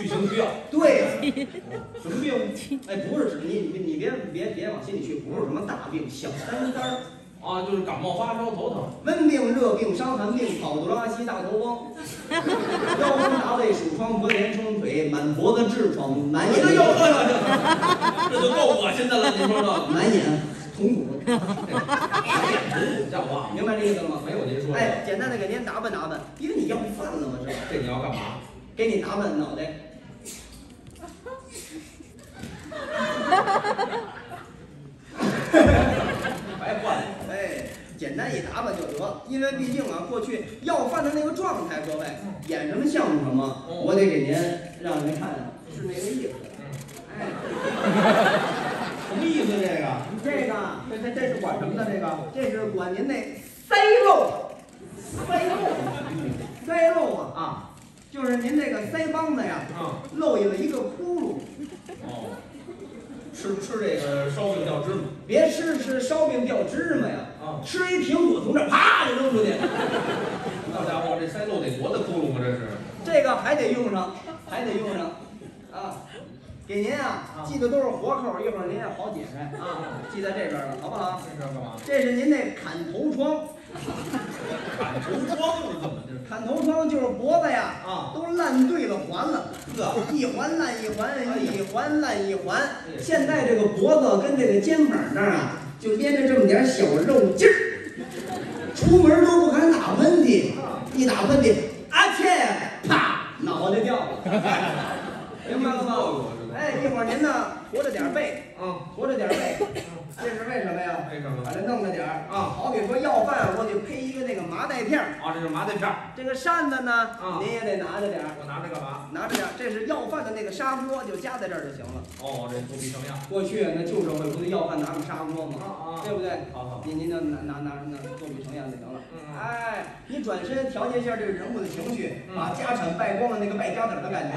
剧情需要。对呀，什么病？哎，不是指你，你你别别别往心里去，不是什么大病，小三单儿，啊，就是感冒发烧头疼。温病、热病、伤寒病、跑肚拉稀、大头翁，腰酸大背、鼠疮、脖连冲腿、满脖子痔疮、满眼这又喝了，这就够恶心的了。您说这，满眼铜鼓，满眼铜鼓像话？明白这意思了吗？没有您说的。哎，简单的给您打扮打扮，因为你要饭了嘛，是吧？这你要干嘛？给你打扮脑袋。白换了。哎，简单一打扮就得，因为毕竟啊，过去要饭的那个状态，各位演什么像什么，哦我得给您让您看是那个意思。哎，什么意思？这个？这个这这这是管什么的？这个这是管您那腮漏，腮漏，腮漏啊啊，就是您这个腮帮子呀，啊，漏下了一个窟窿。哦，吃吃这个烧饼掉芝麻。别吃吃烧饼掉芝麻呀，啊，吃一苹果从这儿啪就扔出去。好家伙，这塞漏得多大窟窿啊？这是。这个还得用上，还得用上，啊，给您啊啊系的都是活扣，一会儿您也好解开啊，系在这边了，好不好？这是干嘛？这是您那砍头疮，砍头疮是怎么的？砍头疮就是脖子呀啊都烂对了环了，呵，一环烂一环，一环烂一环。哎现在这个脖子跟这个肩膀那儿啊，就连着这么点小肉筋儿，出门都不敢打喷嚏，一打喷嚏，啊切，啪，脑袋掉了。明白了吗？哎，一会儿您呢，驮着点儿背，啊，驮着点儿背，这是为什么呀？为什么把？它弄着点儿啊好比说要饭，我得配一个那个麻袋片儿，啊，这是麻袋片儿。这个扇子呢，啊您也得拿着点儿，我拿着干嘛？拿着点儿。这是要饭的那个砂锅，就夹在这儿就行了。哦，这做笔成样。过去那旧社会不是要饭拿个砂锅吗？啊啊对不对？好好。您您就拿拿拿拿做笔成样就行了。嗯嗯哎，你转身调节一下这个人物的情绪，嗯把家产败光了那个败家子儿的感觉。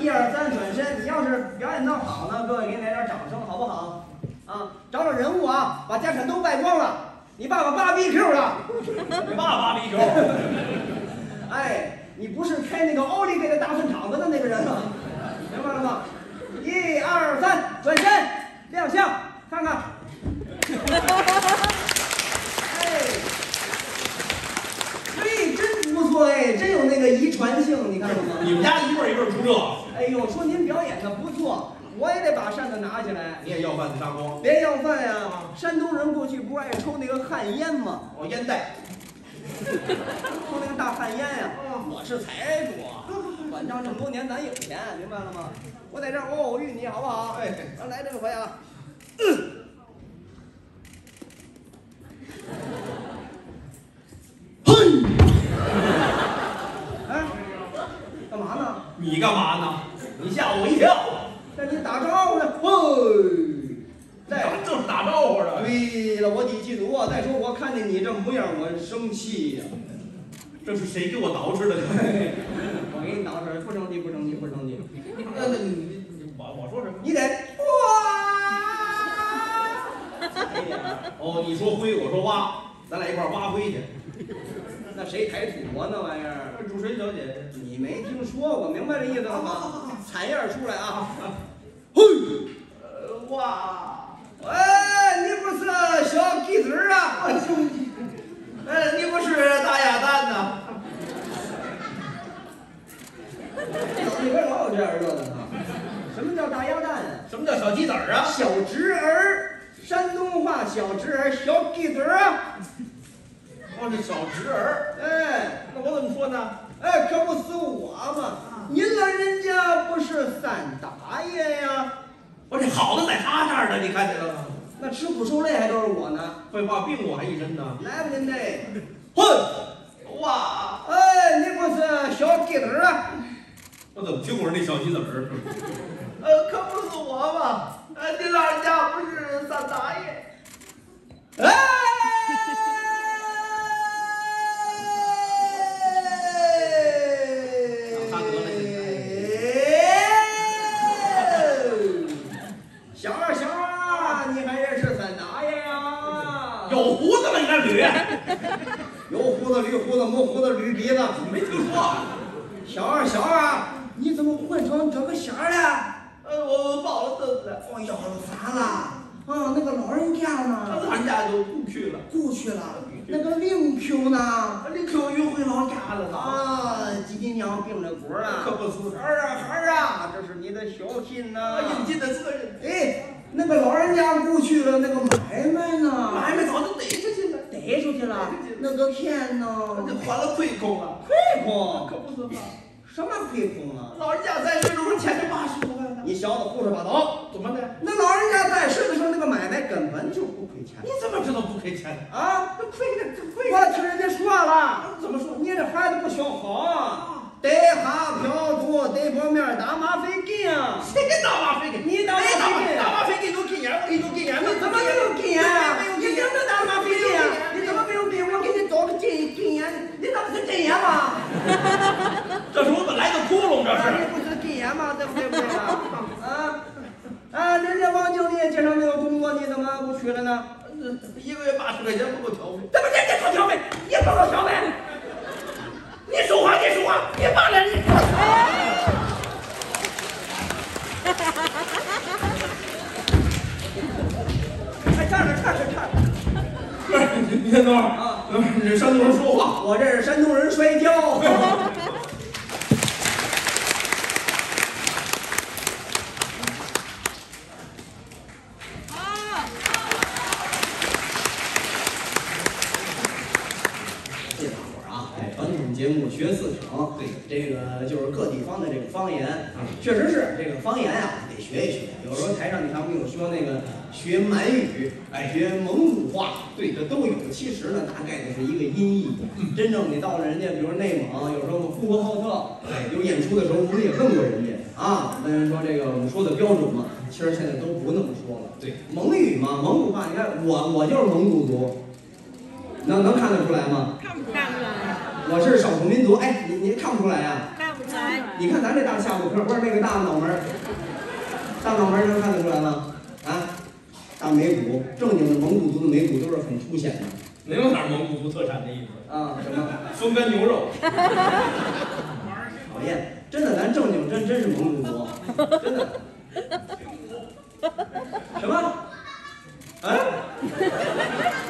一二三，转身。你要是表演得好呢，各位给你来点掌声，好不好？啊，找找人物啊，把家产都败光了。你爸爸扒 BQ 了，你爸爸比球。哎，你不是开那个奥利给的大粪场子的那个人吗，明白了吗？一二三，转身亮相，看看。哎，哎，真不错哎，真有那个遗传性，你看了吗？你们家一辈儿一辈儿出这个我也得把扇子拿起来。你也要饭的大锅？别要饭呀！山东人过去不爱抽那个旱烟吗？哦，烟袋。抽那个大旱烟呀！我是财主，管账这么多年，咱有钱，明白了吗？我在这儿偶偶遇你好不好？哎，咱来这个回啊！嘿！哎，干嘛呢？你干嘛呢？你吓我一跳。跟你打招呼呢。嘿！再正是打招呼呢。对了，我得记住啊！再说我看见你这模样，我生气呀、这是谁给我捯饬的？我给你捯饬，不生气，不生气，不生气。那那你我我说什么？你得哦，你说灰，我说挖，咱俩一块儿挖灰去。那谁抬土啊？那玩意儿，主持人小姐，你没听说过？明白这意思了吗？产业出来啊！嘿，呃哇，哎，你不是小鸡子儿啊？哎，你不是大鸭蛋呐？里边老有这样热的呢。什么叫大鸭蛋啊？什么叫小鸡子儿啊？小侄儿，山东话小侄儿，小鸡子儿啊！哦，这小侄儿，哎，那我怎么说呢？哎，可不是我嘛！您老人家不是三大爷呀？我这好的在他这儿呢，你看见了吗？那吃苦受累还都是我呢，废话，病我还一身呢。来吧您这。混，哇，哎，你不是小鸡子儿啊？我怎么听我是那小鸡子儿？呃，可不是我吧！呃，您老人家不是三大爷。哎！让他得了小二，小二，你还认识三大爷呀？有胡子吗？你那捋？有胡子捋胡子，没胡子驴鼻子。没听说。小二，小二，你怎么混成这个仙儿了？呃，我报了灯了，哎呀，咋了？啊，那个老人家呢？老人家就故去了。故去了。那个灵 Q 呢？你 Q 又回老家了呢？啊，几斤娘病了锅啊。可不是。孩儿啊，孩儿啊，这是你的孝心呐、应尽的责任。哎，那个老人家故去了，那个买卖呢？买卖早就逮出去了，逮出去了。那个骗呢？这还了亏空了。亏空？可不是嘛？什么亏空啊？老人家在世的时候欠着八十多万呢。你小子胡说八道！怎么的？那老人家在世的时候，那个买卖根本就不亏钱你怎么知道不亏钱？啊！那亏的亏。我听人家说了，怎么说？你这孩子不学好，得哈嫖赌，得包面打马飞劲啊！谁给打马飞给？你打马飞劲，打马飞给都给烟，我给你都给烟。你怎么没有禁烟啊？你怎么打马飞劲啊？禁禁烟，你那不是禁烟吗？这是我本来的窟窿，这是你是。不是禁烟吗？对不对？不对啊？啊啊！人家王经理介绍那个工作，你怎么不去了呢？一个月八十块钱不够调费。怎么人家够消费，你不够调费？你说话，你说话，你骂人，你。哎，站着，站着，站着。不是，你你先等会儿啊！这山东人说话。我这是山东人摔跤。谢谢大伙儿啊！哎，传统节目学四省，对，这个就是各地方的这个方言，确实是这个方言啊，得学一学。有时候台上你看我们有说那个学满语，哎，学蒙古话，对，这都有。其实呢，大概的是一个音译。真正你到了人家，比如内蒙，有时候我们呼和浩特，哎，有演出的时候，我们也问过人家啊，问人说这个我们说的标准吗？其实现在都不那么说了。对，蒙语嘛，蒙古话，你看我我就是蒙古族，能能看得出来吗？看不看出来？我是少数民族，哎，你你看不出来呀、看不出来。你看咱这大下巴颏，不是那个大脑门儿，大脑门儿能看得出来吗？啊，大眉骨，正经的蒙古族的眉骨都是很凸显的能有点蒙古族特产的意思？啊。什么？风干牛肉。讨厌，真的，咱正经真真是蒙古族，真的。什么？哎？不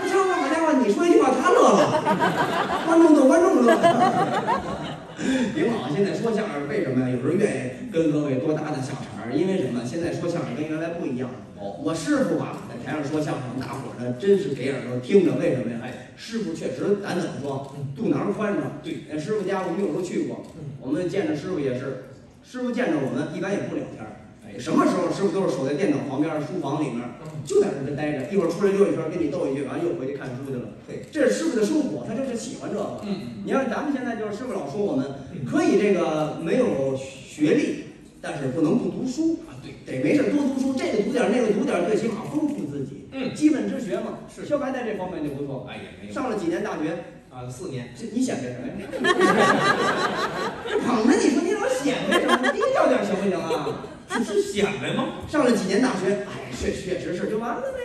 是，好家伙，你说一句话，他乐了，观众逗观众乐。挺好，现在说相声为什么呀？有时候愿意跟各位多搭搭小茬因为什么？现在说相声跟原来不一样了。哦，我师傅吧，在台上说相声，大伙儿呢真是给耳朵听着。为什么呀？哎，师傅确实，咱怎么说，肚囊宽敞。对，那师傅家我们有时候去过，我们见着师傅也是，师傅见着我们一般也不聊天儿。哎什么时候师傅都是守在电脑旁边书房里面，就在那边待着，一会儿出来溜一圈儿，跟你逗一句，完了又回去看书去了。对，这是师傅的生活，他就是喜欢这个。嗯，你看咱们现在就是师傅老说我们可以这个没有学历，但是不能不读书。啊，对，得没事多读书，这个读点，那个读点，最起码丰富自己。嗯基本之学嘛。是肖白在这方面就不错，哎也没有上了几年大学，啊，四年，这你显摆什么呀？捧着你说你老显摆什么？低调点行不行啊？这 是显摆吗？上了几年大学，哎，确确实是就完了呗。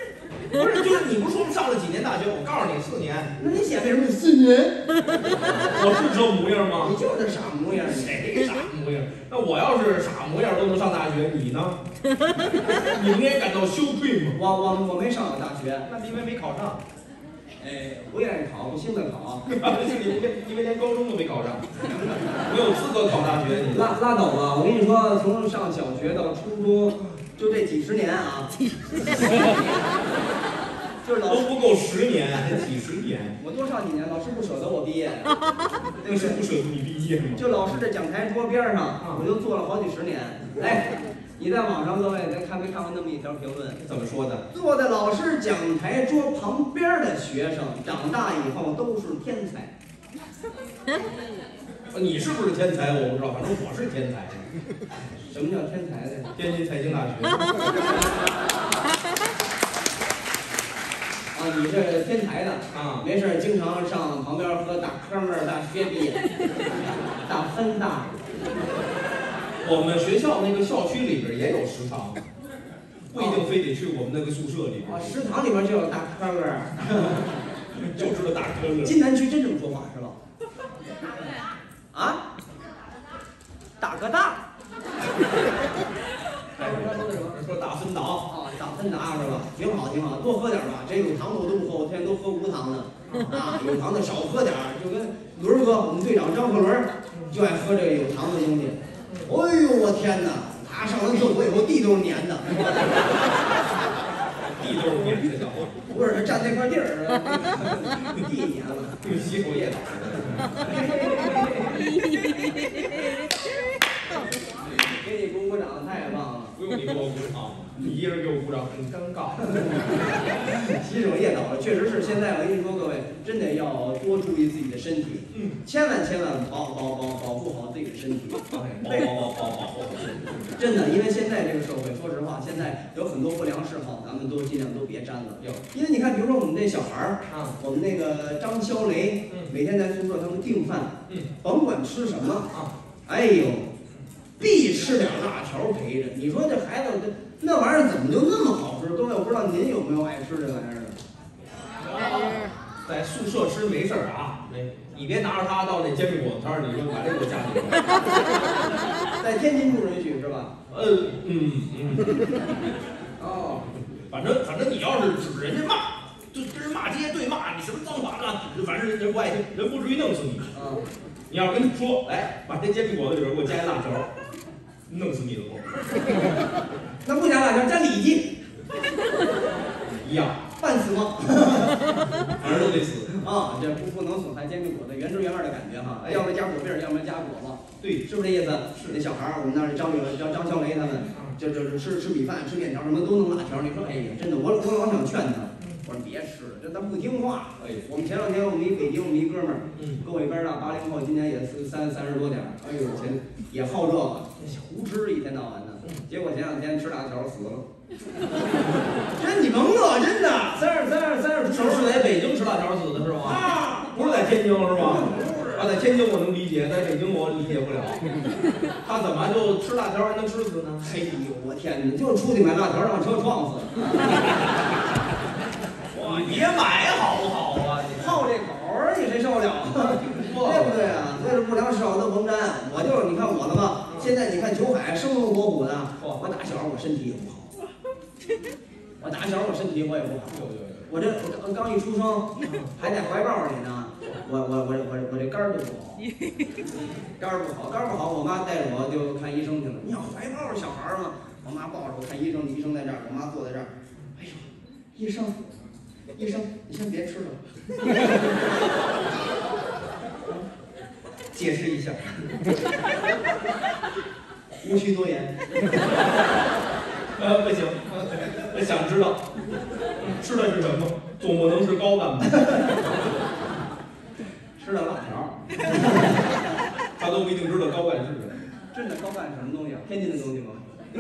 不是，就是你不是说上了几年大学？我告诉你，四年，那你写为什么？四年，我是这模样吗你？就是傻模样谁傻模样？那我要是傻模样都能上大学，你呢？你应该感到羞愧吗？我我我没上过大学，那是因为没考上，哎，不愿意考，不兴奋考。是你因为连高中都没考上，没有资格考大学，你拉拉倒吧！我跟你说，从上小学到初中，就这几十年啊，就是老师，都不够十年，还几十年，我多上几年，老师不舍得我毕业，对不对？那是不舍得你毕业吗？就老师这讲台桌边上，我就坐了好几十年。哎，你在网上各位，咱看没看过那么一条评论？怎么说的？坐在老师讲台桌旁边的学生，长大以后都是天才。你是不是天才？我不知道，反正我是天才。什么叫天才呢？天津财经大学 啊，你是天才的啊，没事儿经常上旁边喝大哥们儿、大学毕业、大分大。我们学校那个校区里边也有食堂，不一定非得去我们那个宿舍里边啊，食堂里边就有大哥们儿。就知道大科了。津南区真这么说话是吧？啊？大哥大。哎说大分党，啊，大分达是吧？挺好挺好，多喝点吧。这有糖的我都不喝，我天天都喝无糖的。啊，有糖的少喝点儿，就跟轮哥，我们队长张鹤伦就爱喝这个有糖的东西。哎呦我天哪，他上完厕所以后地都是粘的。地都是粘的小伙，不是，他占那块地儿，地粘了。用洗手液打给你鼓鼓掌，太棒了。不用你给我鼓掌，你一人给我鼓掌很尴尬。洗手液倒了，确实是。现在我跟你说，各位真得要多注意自己的身体，嗯，千万千万保保保保护好自己的身体。保，保保保保保，真的，因为现在这个社会，说实话，现在有很多不良嗜好，咱们都尽量都别沾了。有因为你看，比如说我们那小孩儿，啊，我们那个张肖雷，嗯。每天在宿舍他们订饭，嗯。甭管吃什么，啊，哎呦，必吃点辣条陪着。你说这孩子这那玩意儿怎么就那么好吃？各位，我不知道您有没有爱吃这玩意儿的？在宿舍吃没事儿啊，那你别拿着它到那煎饼果子摊儿，你说把这个加进来。在天津不允许是吧？呃，嗯嗯，哦，反正反正你要是指人家骂，就跟人骂街对骂，你什么脏话啊，反正人家不爱听，人不至于弄死你。啊，你要是跟他说，来把这煎饼果子里边给我加一辣条，弄死你了不？那不加辣条，加里脊，一样，半死吗？反正都得死。啊，这不不能损害煎饼果子原汁原味的感觉哈，要不然加果篦儿，要不然加果子，对，是不是这意思？是那小孩儿，我们那儿张宇、张张小雷他们，就就是吃吃米饭、吃面条，什么都弄辣条。你说，哎呀，真的，我我老想劝他，别吃了，这他不听话。哎，我们前两天我们一北京我们一哥们儿，嗯，跟我一边儿大，八零后，今年也是三三十多点儿，哎呦，前也好这个，胡吃一天到晚的，结果前两天吃辣条死了。真你甭乐，真的，三十三十三十出头是是在北京吃辣条死的是吧？啊，不是在天津是吧？不是啊，在天津我能理解，在北京我理解不了。他怎么就吃辣条还能吃死呢？哎呦，我天哪，就出去买辣条让车撞死 了。哇，别买好不好啊？你好这口儿，你谁受得了啊？对不对啊？所以说不良嗜好都甭沾。我就是你看我的吧，现在你看九海生龙活虎的，我打小我身体也不好，我打小我身体我也不好。我这我刚一出生还在怀抱里呢，我我我我我这肝儿就不好，肝儿不好，肝儿不好，我妈带着我就看医生去了。你想怀抱着小孩儿嘛，我妈抱着我看医生，医生在这儿，我妈坐在这儿。哎呦，医生，医生，你先别吃了。解释一下，无需多言。呃，不行，我想知道吃的是什么，总不能是高干吧？吃的辣条，他都不一定知道高干是什么。真的高干是什么东西啊？天津的东西吗？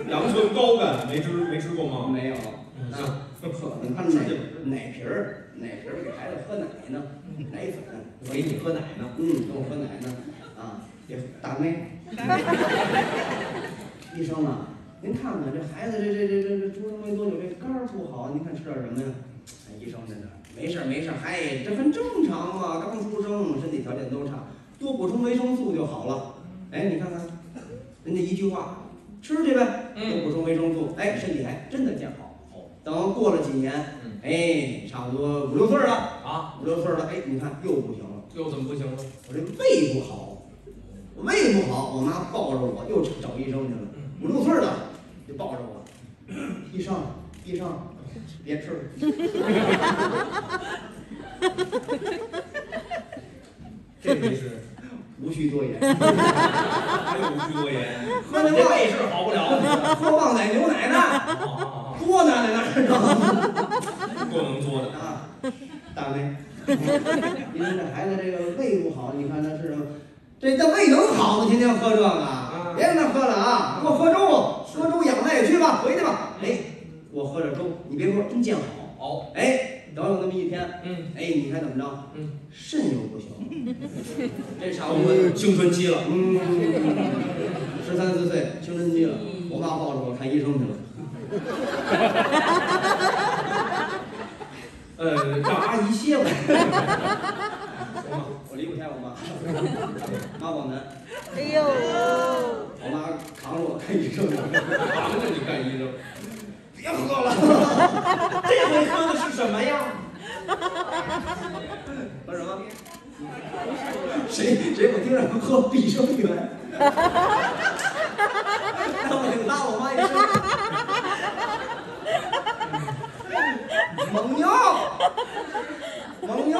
阳春高干没吃没吃过吗？没有。嗯啊，你看奶奶瓶儿，奶瓶儿给孩子喝奶呢，奶粉，给你喝奶呢。嗯，给我喝奶呢，啊，这大妹。医生啊，您看看这孩子这这这这这出生没多久，这肝儿不好，您看吃点什么呀？哎，医生真的没事儿没事儿，嗨，这很正常嘛，刚出生，身体条件都差，多补充维生素就好了。哎，你看看，人家一句话，吃去呗，多补充维生素，哎，身体还真的健好。等过了几年，哎，差不多五六岁了，啊，五六岁了，哎，你看又不行了，又怎么不行了？我这胃不好，我胃不好，我妈抱着我又找医生去了，五六岁了就抱着我，医生，医生，别吃了，这回是无需多言，还有无需多言，喝那旺这胃是好不了。喝旺奶牛奶呢，啊，多呢那那是多 能做的。啊，大妹，因为这孩子这个胃不好，你看他是？这这胃能好吗？天天喝这个，别让他喝了啊！给我喝粥，喝粥养胃去吧，回去吧。哎，我喝点粥，你别说，真见好。好，哎，等有那么一天，嗯哎，你看怎么着？嗯，肾又不行，这差到不多，青春期了。嗯，十三四岁青春期了，我爸抱着我看医生去了。呃，让阿姨歇会儿。我妈，我离不开我妈，妈宝男，哎呦，我妈扛着我看医生。扛着你干医生，别喝了，这回喝的是什么呀？喝什么？谁谁我听着喝碧生源，让我给拉我妈一身。蒙牛，蒙牛，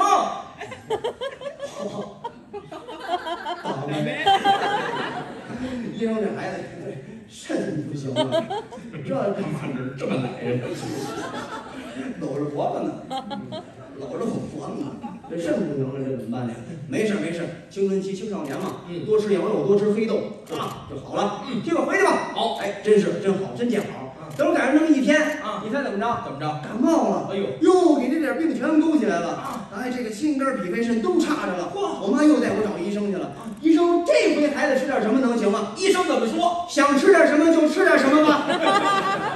倒霉。医生这孩子肾不行了，这 干嘛这这么来呀？搂着脖子呢，搂着我脖子呢，这肾不行了，这怎么办呢？没事没事，青春期青少年嘛，嗯多吃羊肉，多吃黑豆啊就好了。嗯，接着回去吧。好哎，真是真好，真见好。等赶上这么一天啊你猜怎么着？怎么着？感冒了。哎呦，哟，给这点病全勾起来了啊。哎，这个心肝脾肺肾都差着了。我妈又带我找医生去了。医生，这回孩子吃点什么能行吗？医生怎么说？想吃点什么就吃点什么吧。